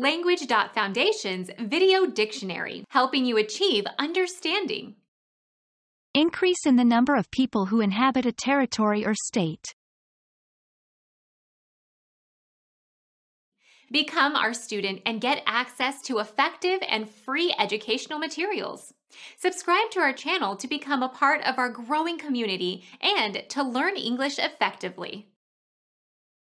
Language.Foundation's Video Dictionary, helping you achieve understanding. Increase in the number of people who inhabit a territory or state. Become our student and get access to effective and free educational materials. Subscribe to our channel to become a part of our growing community and to learn English effectively.